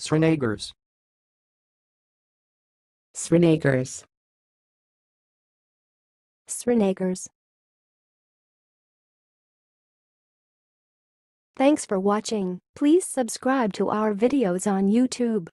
Srinagars. Srinagars. Srinagars. Thanks for watching. Please subscribe to our videos on YouTube.